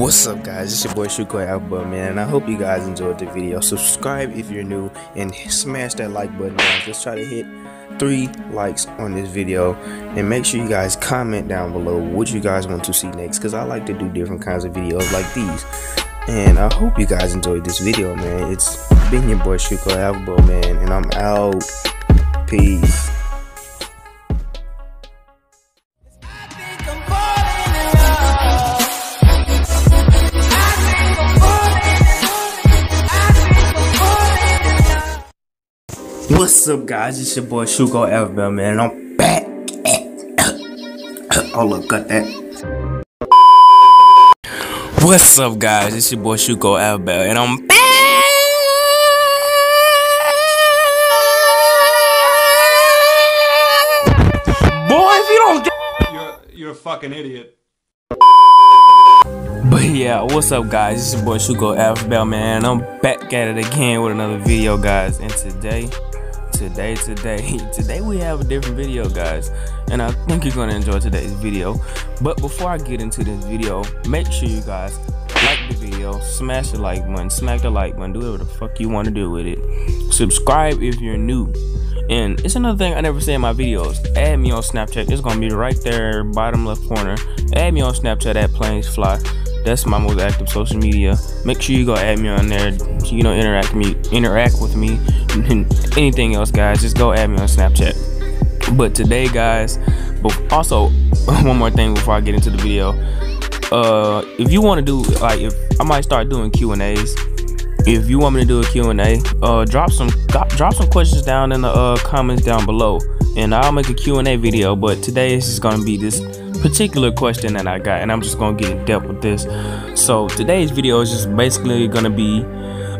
What's up guys, it's your boy Shuko Alba man and I hope you guys enjoyed the video. Subscribe if you're new and smash that like button guys. Let's try to hit three likes on this video and make sure you guys comment down below what you guys want to see next because I like to do different kinds of videos like these. And I hope you guys enjoyed this video man. It's been your boy Shuko Alba man and I'm out. Peace. What's up, guys? It's your boy Shuko Avabel, man, and I'm back. Uh, oh, look, cut that. What's up, guys? It's your boy Shuko Avabel, and I'm back. Boy, if you don't get. You're you're a fucking idiot. But yeah, what's up, guys? It's your boy Shuko Avabel, man, I'm back at it again with another video, guys. And today today today today we have a different video guys and i think you're gonna enjoy today's video but before i get into this video make sure you guys like the video smash the like button smack the like button do whatever the fuck you want to do with it subscribe if you're new and it's another thing I never say in my videos. Add me on Snapchat. It's gonna be right there, bottom left corner. Add me on Snapchat at Planes Fly. That's my most active social media. Make sure you go add me on there. You know, interact me, interact with me. Anything else, guys, just go add me on Snapchat. But today, guys, but also one more thing before I get into the video. Uh, if you want to do like, if I might start doing Q and A's. If you want me to do a Q and A, uh, drop some drop some questions down in the uh, comments down below, and I'll make a Q and A video. But today is just gonna be this particular question that I got, and I'm just gonna get in depth with this. So today's video is just basically gonna be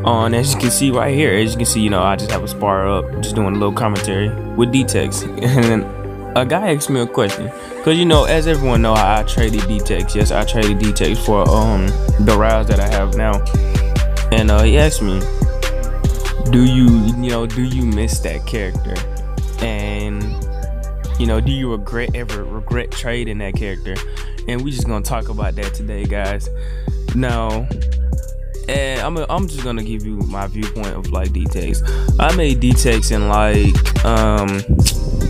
on, as you can see right here. As you can see, you know, I just have a spar up, just doing a little commentary with DeTix, and then a guy asked me a question, cause you know, as everyone know, I, traded DeTix. Yes, I traded DeTix for um the rounds that I have now, and uh, he asked me, "Do you, you know, do you miss that character?" And you know, do you regret ever regret trading that character? And we just gonna talk about that today, guys. Now, and I'm I'm just gonna give you my viewpoint of like DeTix. I made DeTix in like um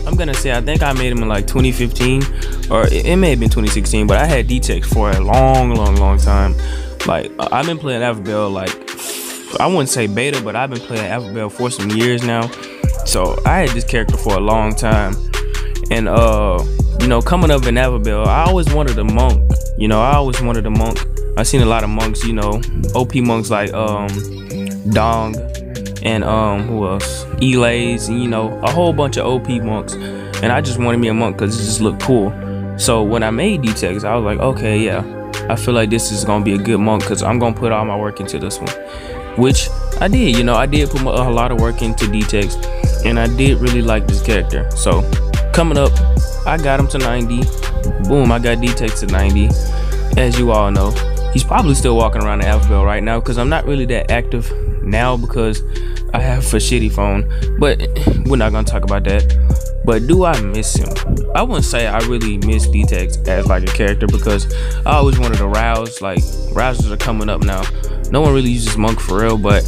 I'm gonna say I think I made him in like 2015 or it, it may have been 2016, but I had DeTix for a long, long, long time. Like I've been playing Alpha like I wouldn't say beta, but I've been playing Alpha for some years now. So I had this character for a long time and uh, you know, coming up in Avabel, I always wanted a monk. You know, I always wanted a monk. I seen a lot of monks, you know, OP monks like um Dong and um who else? Elays, and you know, a whole bunch of OP monks. And I just wanted me a monk because it just looked cool. So when I made DeTix, I was like, okay, yeah, I feel like this is gonna be a good monk because I'm gonna put all my work into this one. Which I did, you know, I did put a lot of work into DeTix and I did really like this character. So Coming up, I got him to 90. Boom, I got DeTix to 90. As you all know, he's probably still walking around the alphabet right now because I'm not really that active now because I have a shitty phone. But we're not gonna talk about that. But do I miss him? I wouldn't say I really miss DeTix as like a character because I always wanted to rouse. Like rousers are coming up now. No one really uses Monk for real, but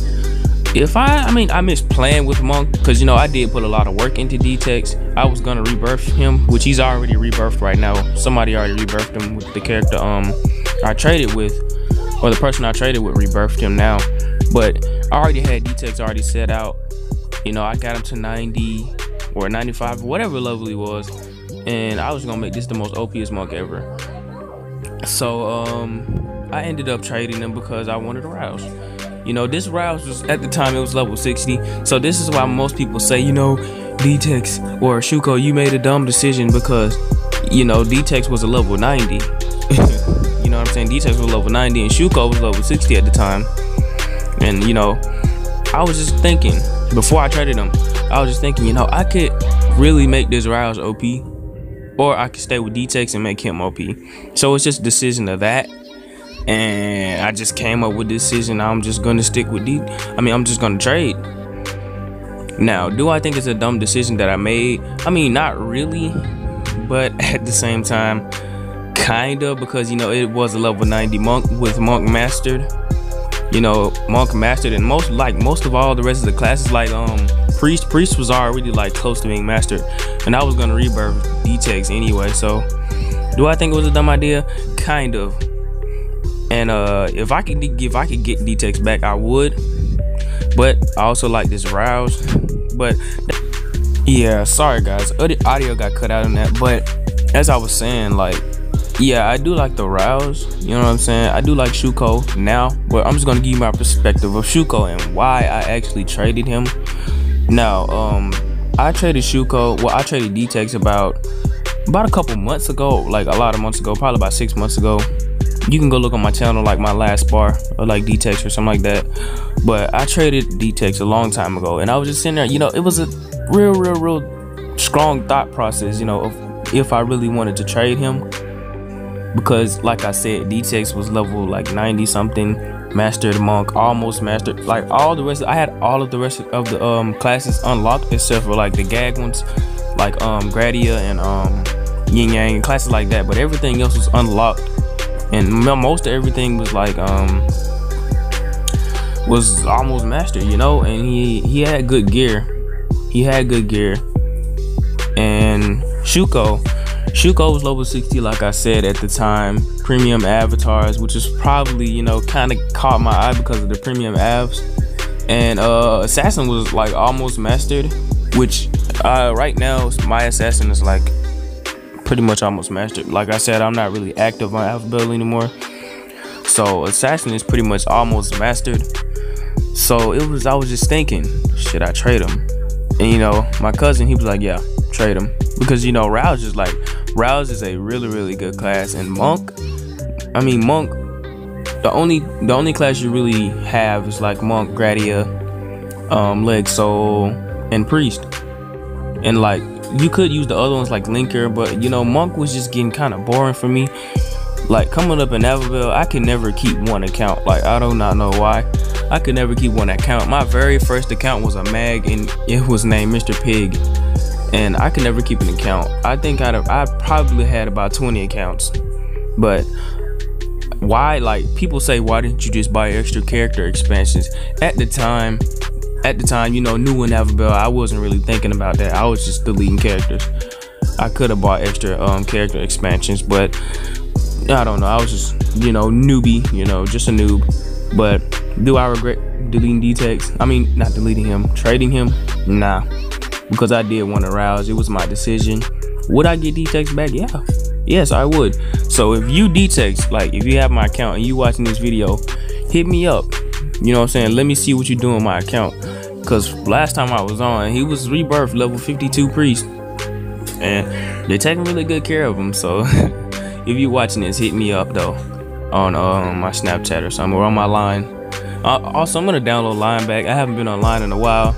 if I, I mean, I miss playing with Monk because you know I did put a lot of work into DeTix. I was gonna rebirth him, which he's already rebirthed right now. Somebody already rebirthed him with the character um I traded with, or the person I traded with rebirthed him now. But I already had DeTix already set out. You know, I got him to 90 or 95, whatever level he was, and I was gonna make this the most OPest Monk ever. So um, I ended up trading him because I wanted to rouse. You know, this rouse was at the time it was level 60. So this is why most people say, you know, DeTix or Shuko, you made a dumb decision because, you know, DeTix was a level 90. you know what I'm saying? DeTix was level 90 and Shuko was level 60 at the time. And, you know, I was just thinking, before I traded him, I was just thinking, you know, I could really make this rouse OP. Or I could stay with DeTix and make him OP. So it's just a decision of that and I just came up with the decision. I'm just gonna stick with D. I mean, I'm just gonna trade. Now, do I think it's a dumb decision that I made? I mean, not really, but at the same time, kinda because you know it was a level 90 monk with monk mastered you know monk mastered and most like most of all the rest of the classes like um priest priest was already like close to being mastered and i was gonna rebirth d-tex anyway so do i think it was a dumb idea kind of and uh if i could if i could get d-tex back i would but i also like this rouse but yeah sorry guys audio got cut out on that but as i was saying like yeah, I do like the rouse. You know what I'm saying? I do like Shuko now, but I'm just gonna give you my perspective of Shuko and why I actually traded him. Now, um, I traded Shuko. Well, I traded DeTix about about a couple months ago, like a lot of months ago, probably about six months ago. You can go look on my channel, like my last bar, or like DeTix or something like that. But I traded DeTix a long time ago, and I was just sitting there. You know, it was a real, real, real strong thought process. You know, of if I really wanted to trade him because like I said, DeTix was level like 90 something, mastered monk, almost mastered like all the rest I had all of the rest of the um classes unlocked except for like the gag ones like um Gradia and um Yin Yang classes like that, but everything else was unlocked. And most of everything was like um was almost mastered, you know, and he he had good gear. He had good gear. And Shuko Shuko was level 60, like I said at the time. Premium avatars, which is probably, you know, kind of caught my eye because of the premium avs. And uh, Assassin was like almost mastered, which uh, right now my Assassin is like pretty much almost mastered. Like I said, I'm not really active on Alpha anymore. So Assassin is pretty much almost mastered. So it was, I was just thinking, should I trade him? And you know, my cousin, he was like, yeah, trade him. Because you know, Rouse is like Rouse is a really really good class, and Monk, I mean Monk, the only the only class you really have is like Monk, Gradia, um, Leg Soul, and Priest, and like you could use the other ones like Linker, but you know Monk was just getting kind of boring for me. Like coming up in Avabel, I can never keep one account. Like I do not know why. I could never keep one account. My very first account was a mag and it was named Mr. Pig and I could never keep an account. I think I'd have, I probably had about 20 accounts, but why? Like people say, why didn't you just buy extra character expansions? At the time, at the time, you know, new in Avabel, I wasn't really thinking about that. I was just deleting characters. I could have bought extra um, character expansions, but I don't know. I was just, you know, newbie, you know, just a noob. But do I regret deleting DeTix? I mean, not deleting him, trading him? Nah because I did want to rouse. It was my decision. Would I get DeTix back? Yeah. Yes, I would. So if you DeTix, like if you have my account and you watching this video, hit me up. You know what I'm saying? Let me see what you do on my account. Cause last time I was on, he was rebirth level 52 priest. And they're taking really good care of him. So if you're watching this, hit me up though. On um, my Snapchat or or on my line. Uh, also, I'm gonna download Lineback. I haven't been online in a while.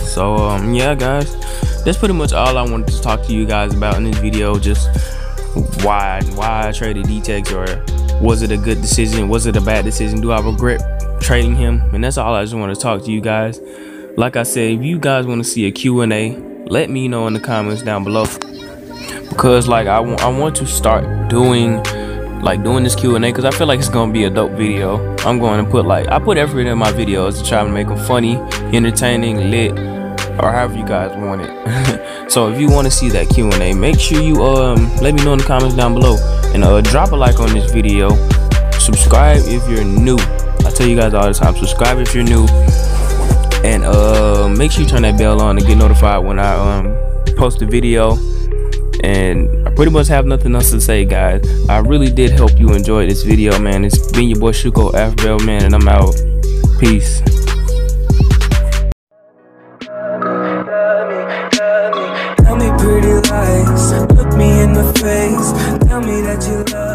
So um, yeah, guys, that's pretty much all I wanted to talk to you guys about in this video. Just why why I traded DeTix or was it a good decision? Was it a bad decision? Do I regret trading him? And that's all I just want to talk to you guys. Like I said, if you guys want to see a Q&A, let me know in the comments down below. Because like I, I want to start doing like doing this Q&A because I feel like it's gonna be a dope video. I'm going to put like I put effort in my videos to try to make them funny, entertaining, lit, or however you guys want it. so if you want to see that Q&A, make sure you um let me know in the comments down below and uh drop a like on this video. Subscribe if you're new. Tell you guys all the time, subscribe if you're new. And uh make sure you turn that bell on to get notified when I um post a video. And I pretty much have nothing else to say, guys. I really did hope you enjoyed this video, man. It's been your boy Shuko F man, and I'm out. Peace. Tell me that you love